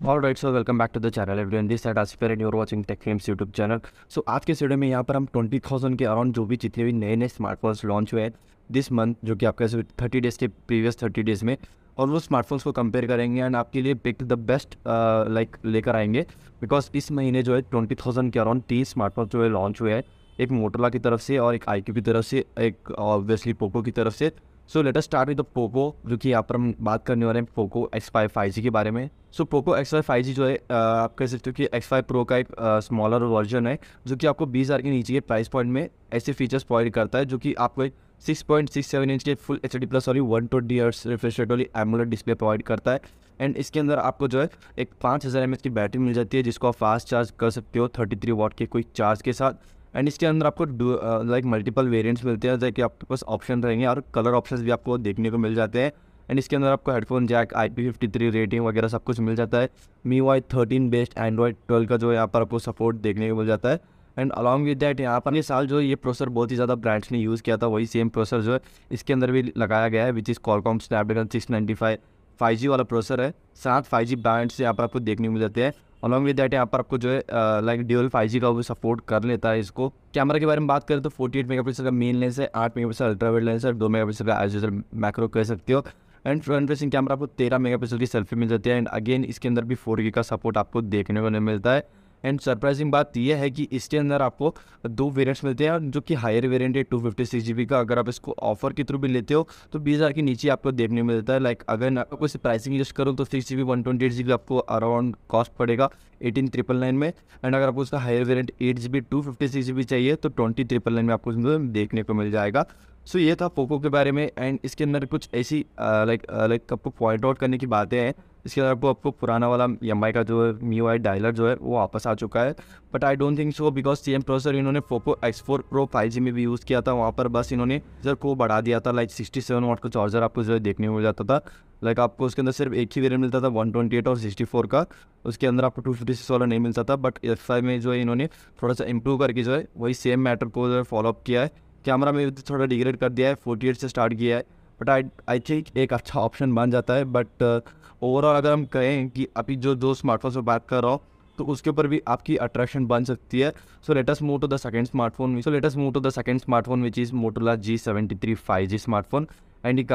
All right so welcome back to the channel everyone this side Asifur and you're watching Tech Fames YouTube channel so आज के video में यहाँ पर हम twenty thousand के around जो भी जितने भी नए नए स्मार्टफोन्स लॉन्च हुए हैं दिस मंथ जो कि आपके थर्टी डेज़ के प्रीवियस थर्टी डेज़ में, और वो स्मार्टफोन्स को कंपेयर करेंगे एंड आपके लिए पिक द बेस्ट लाइक लेकर आएँगे। बिकॉज़ इस महीने जो है ट्वेंटी थाउज़ेंड के अराउंड तीन स्मार्टफ़ोन जो है लॉन्च हुए हैं, एक मोटोला की तरफ़ से और एक आई की तरफ़ से, एक ऑब्वियसली पोको की तरफ़ से। So later start with Poco जो कि यहाँ पर हम बात करने वाले हैं Poco X five five G के बारे में। So Poco X five five G जो है आप कह सकते हो कि एक्स फाइव प्रो का एक स्मॉलर वर्जन है, जो कि आपको बीस हज़ार के नीचे के प्राइस पॉइंट में ऐसे फीचर्स प्रोवाइड करता है, जो कि आपको एक six point six seven inch के फुल एच डी प्लस वाली वन ट्वेंटी ईयर्स रिफ्रेश वाली एमुलर डिस्प्ले प्रोवाइड करता है। एंड इसके अंदर आपको जो है, एक पाँच हज़ार एम एच की बैटरी मिल जाती है, जिसको आप फास्ट चार्ज कर सकते हो थर्टी थ्री वॉट के कोई चार्ज के साथ। एंड इसके अंदर आपको लाइक मल्टीपल वेरिएंट्स मिलते हैं, जैसे कि आपके पास ऑप्शन रहेंगे और कलर ऑप्शंस भी आपको देखने को मिल जाते हैं। एंड इसके अंदर आपको headphone jack I P fifty three rating वगैरह सब कुछ मिल जाता है। MIUI thirteen based Android twelve का जो यहाँ पर आपको सपोर्ट देखने को मिल जाता है। एंड अलॉन्ग विद डैट यहाँ पर ये साल जो ये प्रोसेसर बहुत ही ज़्यादा ब्रांड्स ने यूज़ किया था, वही सेम प्रोसेसर जो है इसके अंदर भी लगाया गया है which is Qualcomm Snapdragon six ninety five five G वाला प्रोसेसर है। सात फाइव जी ब्रांड्स यहाँ पर आपको देखने को मिल जाते हैं। अलॉन्ग विद डैट यहाँ पर आपको जो है लाइक ड्यूअल फाइव का वो सपोर्ट कर लेता है इसको। कैमरा के बारे में बात करें तो फोर्टी एट मेगा पिक्सल का मेन लेंस है, आठ मेगा पिक्सल अल्ट्रावेड लेंस है दो मेगा पिक्सल का एज मैक्रो कह सकते हो। एंड फ्रंट फेसिंग कैमरा आपको तेरह मेगा पिक्सल की सेल्फी मिल जाती है। एंड अगेन इसके अंदर भी फोर का सपोर्ट आपको देखने को नहीं मिलता है। एंड सरप्राइजिंग बात यह है कि इसके अंदर आपको दो वेरिएंट्स मिलते हैं, जो कि हायर वेरिएंट है टू फिफ्टी सिक्स जी का। अगर आप इसको ऑफ़र के थ्रू भी लेते हो तो बीस हज़ार के नीचे आपको देखने मिलता है। लाइक अगर मैं आपको इसे प्राइसिंग यूज़ करूँ तो six G B twenty eight G B आपको अराउंड कॉस्ट पड़ेगा एटीन ट्रिपल नाइन में। एंड अगर आपको उसका higher variant eight G B two fifty six G B चाहिए तो ट्वेंटी ट्रिपल नाइन में आपको देखने को मिल जाएगा। सो so, ये था पोको के बारे में एंड इसके अंदर कुछ ऐसी लाइक लाइक आपको पॉइंट आउट करने की बातें हैं। इसके अंदर आपको आपको पुराना वाला एम का जो है मी आई डायलर जो है वो वापस आ चुका है। But I don't think so because same processor इन्होंने Poco X four pro five G में भी यूज़ किया था। वहाँ पर बस इन्होंने चार्जर को बढ़ा दिया था लाइक सिक्सटी सेवन वाट का चार्जर आपको जो है देखने को मिल जाता था। लाइक like आपको उसके अंदर सिर्फ़ एक ही वेरियंट मिलता था वन ट्वेंटी एट और सिक्सटी फोर का। उसके अंदर आपको टू फिफ्टी सिक्स वाला नहीं मिलता था बट एफ़ फाइव में जो है इन्होंने थोड़ा सा इंप्रूव करके जो है वही सेम मैटर को जो है फॉलोअप किया है। कैमरा में थोड़ा डिग्रेड कर दिया है, फोर्टी से स्टार्ट किया है बट आई आई थिंक एक अच्छा ऑप्शन बन जाता है बट ओवरऑल अगर हम कहें कि अभी जो दो स्मार्टफ़ोन से बात कर रहा हूँ तो उसके ऊपर भी आपकी अट्रैक्शन बन सकती है। So latest move to the second smartphone so latest move to the second smartphone which is Motorola G seventy three five G smartphone and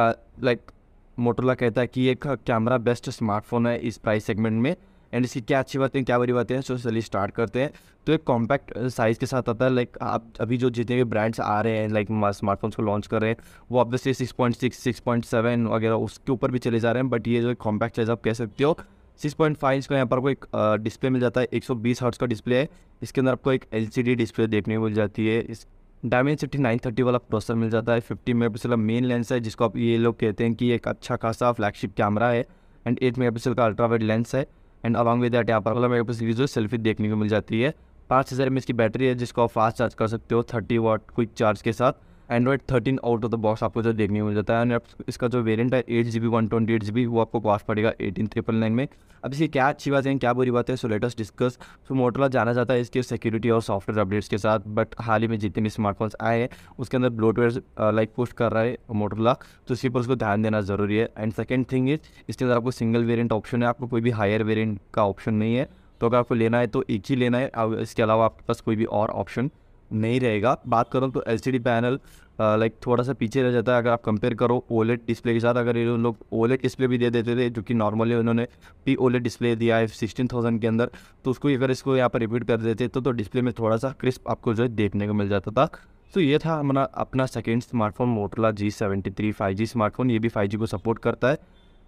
like Motorola कहता है कि एक कैमरा बेस्ट स्मार्टफ़ोन है इस प्राइस सेगमेंट में। And इसकी क्या अच्छी बातें क्या बुरी बातें हैं सो चलिए स्टार्ट करते हैं। तो एक कॉम्पैक्ट साइज़ के साथ आता है लाइक आप अभी जो जितने भी ब्रांड्स आ रहे हैं लाइक स्मार्टफोन्स को लॉन्च कर रहे हैं, वो obviously six point six six point seven वगैरह उसके ऊपर भी चले जा रहे हैं बट ये जो कॉम्पैक्ट साइज़ आप कह सकते हो सिक्स पॉइंट फाइव का यहाँ पर आपको एक डिस्प्ले मिल जाता है, एक सौ बीस हर्ट्स का डिस्प्ले है। इसके अंदर आपको एक एल सी डी डिस्प्ले देखने को मिल जाती है। इस डायमेंड सिटी नाइन थर्टी वाला प्रोसेसर मिल जाता है फिफ्टी मेगा पिक्सल का मेन लेंस है, जिसको आप ये लोग कहते हैं कि एक अच्छा खासा फ्लैगशिप कैमरा है एंड एट मेगा पिक्सल का अल्ट्रा वाइड लेंस है। एंड अलॉन्ग विद दैट यहाँ पर मेरे पास जो सेल्फी देखने को मिल जाती है। पाँच हज़ार एम की बैटरी है, जिसको आप फास्ट चार्ज कर सकते हो थर्टी वाट क्विक चार्ज के साथ। Android thirteen out of the box आपको जो देखने को मिल जाता है। एंड इसका जो वेरियंट है eight G B one twenty eight G B वो आपको कॉस्ट पड़ेगा एटीन ट्रिपल नाइन में। अब इसकी क्या अच्छी बात है, क्या बुरी बात है सो लेटेस्ट डिस्कस सो मोटरला जाना जाता है इसके सिक्योरिटी और सॉफ्टवेयर अपडेट्स के साथ बट हाल ही में जितने भी स्मार्टफोन्स आए हैं, उसके अंदर ब्लोटवेयर लाइक पुश कर रहा है मोटरला तो इसी पर उसको ध्यान देना ज़रूरी है। एंड सेकेंड थिंग इज़ इसके अंदर आपको सिंगल वेरियंट ऑप्शन है। आपको कोई भी हायर वेरियंट का ऑप्शन नहीं है। तो अगर आपको लेना है तो एक ही लेना है। इसके अलावा आपके पास कोई भी और ऑप्शन नहीं रहेगा। बात करूँ तो एलसीडी पैनल लाइक थोड़ा सा पीछे रह जाता है। अगर आप कंपेयर करो ओलेट डिस्प्ले के साथ अगर ये लोग ओलेट डिस्प्ले भी दे देते थे जो कि नॉर्मली उन्होंने पी ओलेट डिस्प्ले दिया है सिक्सटीन थाउज़ेंड के अंदर तो उसको अगर इसको यहाँ पर रिपीट कर देते तो, तो डिस्प्ले में थोड़ा सा क्रिस्प आपको जो है देखने को मिल जाता था। तो ये था हमारा अपना second smartphone Motorola G seventy three five G smartphone ये भी फाइव जी को सपोर्ट करता है।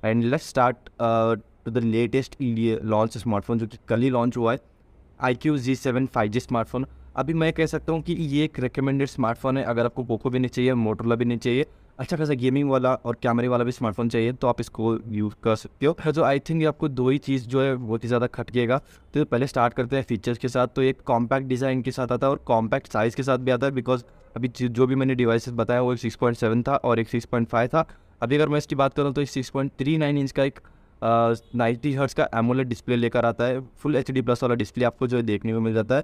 And let's start to the latest launch smartphone जो कि कल ही लॉन्च हुआ है। I Q G seven five G smartphone अभी मैं कह सकता हूँ कि ये एक रिकमेंडेड स्मार्टफ़ोन है। अगर आपको पोको भी नहीं चाहिए मोटरला भी नहीं चाहिए अच्छा खासा गेमिंग वाला और कैमरे वाला भी स्मार्टफ़ोन चाहिए तो आप इसको यूज़ कर सकते हो। जो आई थिंक आपको दो ही चीज़ जो है, बहुत ही ज़्यादा खटकेगा। तो पहले स्टार्ट करते हैं फीचर्स के साथ। तो एक कॉम्पैक्ट डिज़ाइन के साथ आता है और कॉम्पैक्ट साइज़ के साथ भी आता है बिकॉज़ अभी जो भी मैंने डिवाइसेस बताया, वो एक सिक्स पॉइंट सेवन था और एक सिक्स पॉइंट फाइव था। अभी अगर मैं इसकी बात करूँ तो six point three nine inch का एक नाइन्टी हर्ट्स का एमोलेट डिस्प्ले लेकर आता है। फुल एच डी प्लस वाला डिस्प्ले आपको जो है देखने को मिल जाता है।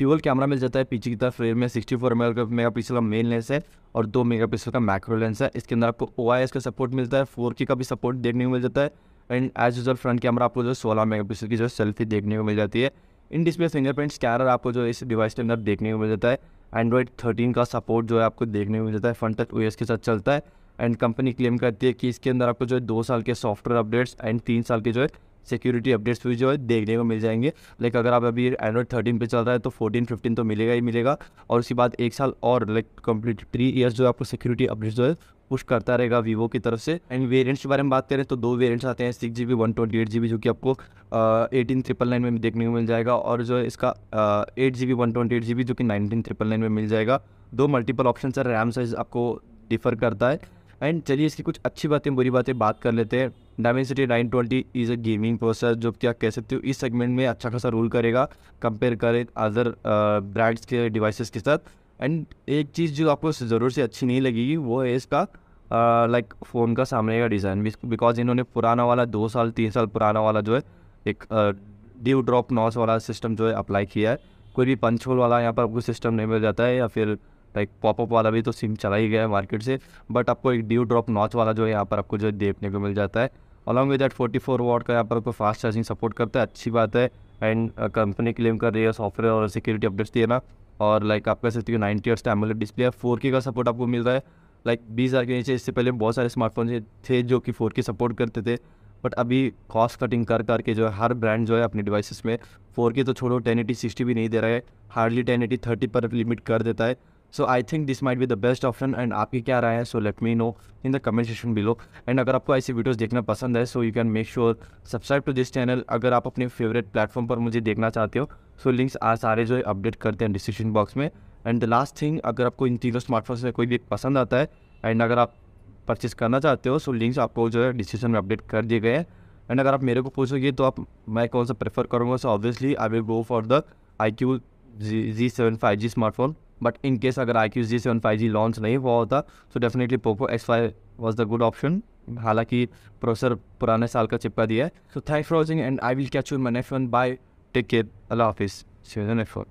ड्यूअल कैमरा मिल जाता है पीछे की तरफ़ फ्रेम में सिक्सटी फोर मेगा पिक्सल का मेन लेंस है और दो मेगा पिक्सल का मैक्रो लेंस है। इसके अंदर आपको ओ आई एस का सपोर्ट मिलता है फोर के का भी सपोर्ट देखने को मिल जाता है and as usual front camera आपको जो सोलह मेगा पिक्सल की जो सेल्फी देखने को मिल जाती है। इन डिस्प्ले फिंगरप्रिंट स्कैनर आपको जो इस डिवाइस के अंदर देखने को मिल जाता है। एंड्रॉइड थर्टीन का सपोर्ट जो है आपको देखने को मिल जाता है फ्रंट टच ओ के साथ चलता है एंड कंपनी क्लेम करती है कि इसके अंदर आपको जो है दो साल के सॉफ्टवेयर अपडेट्स एंड तीन साल के जो है सिक्योरिटी अपडेट्स भी जो है देखने को मिल जाएँगे। लाइक अगर आप अभी एंड्रॉइड थर्टीन पर चल रहा है तो फोर्टीन फिफ्टीन तो मिलेगा ही मिलेगा। और उसके बाद एक साल और लाइक कंप्लीट थ्री ईयर्स जो आपको सिक्योरिटी अपडेट्स जो है पुश करता रहेगा वीवो की तरफ़ से। एंड वेरियंट्स के बारे में बात करें तो दो वेरियंट्स आते हैं six G B one twenty eight G B जो कि आपको एटीन ट्रिपल नाइन में देखने को मिल जाएगा। और जो इसका eight G B one twenty eight G B जो कि नाइनटीन ट्रिपल नाइन में मिल जाएगा। दो मल्टीपल ऑप्शन है रैम साइज़ आपको डिफर करता है। एंड चलिए इसकी कुछ अच्छी बातें बुरी बातें बात कर लेते हैं। Dimensity nine twenty is a gaming processor जो कि आप कह सकते हो इस सेगमेंट में अच्छा खासा रूल करेगा कंपेयर करें अदर ब्रांड्स के डिवाइसेस के साथ। एंड एक चीज़ जो आपको ज़रूर से अच्छी नहीं लगेगी वो है इसका लाइक uh, फ़ोन का सामने का डिज़ाइन बिकॉज़ इन्होंने पुराना वाला दो साल तीन साल पुराना वाला जो है एक ड्यू ड्रॉप नॉस वाला सिस्टम जो है अप्लाई किया है। कोई भी पंच होल वाला यहाँ पर आपको सिस्टम नहीं मिल जाता है या फिर लाइक पॉपअप वाला भी तो सिम चला ही गया है मार्केट से बट आपको एक ड्यू ड्रॉप नॉच वाला जो है यहाँ पर आपको जो देखने को मिल जाता है। Along with that forty four watt का यहाँ पर आपको फास्ट चार्जिंग सपोर्ट करता है, अच्छी बात है। एंड कंपनी क्लेम कर रही है सॉफ्टवेयर और सिक्योरिटी अपडेट्स दिए ना और लाइक आप कह सकते हो नाइनटी ईयर्स एमोलेड डिस्प्ले है फोर के का सपोर्ट आपको मिल रहा है। लाइक बीस हज़ार के नीचे इससे पहले बहुत सारे स्मार्टफ़ोन थे जो कि फोर के सपोर्ट करते थे। बट अभी कॉस्ट कटिंग कर करके जो है, हर ब्रांड जो है अपने डिवाइसेस में फोर के तो छोड़ो टेन एटी सिक्सटी भी नहीं दे रहा है। हार्डली टेन एटी थर्टी पर लिमिट कर देता है। So I think this might be the best option and आपकी क्या राय है? So let me know in the comment section below and अगर आपको ऐसी वीडियोस देखना पसंद है so you can make sure subscribe to this channel अगर आप अपने फेवरेट प्लेटफॉर्म पर मुझे देखना चाहते हो सो लिंक्स आज सारे जो है अपडेट करते हैं डिस्क्रिप्शन बॉक्स में. एंड द लास्ट थिंग अगर आपको इन तीनों स्मार्टफ़ोन से कोई भी पसंद आता है एंड अगर आप परचेज करना चाहते हो सो लिंक्स आपको जो है डिस्क्रिप्शन में अपडेट कर दिए गए हैं. एंड अगर आप मेरे को पूछोगे तो आप, मैं कौन सा प्रेफर करूँगा? So obviously I will go for the I Q G G seven five G smartphone but in case अगर I Q G seven five G launch नहीं हुआ होता तो definitely Poco X five was the good option हालाँकि processor पुराने साल का चिपका दिया है। So thanks for watching and I will catch you my next one bye take care अल्लाह हाफिज़. Next phone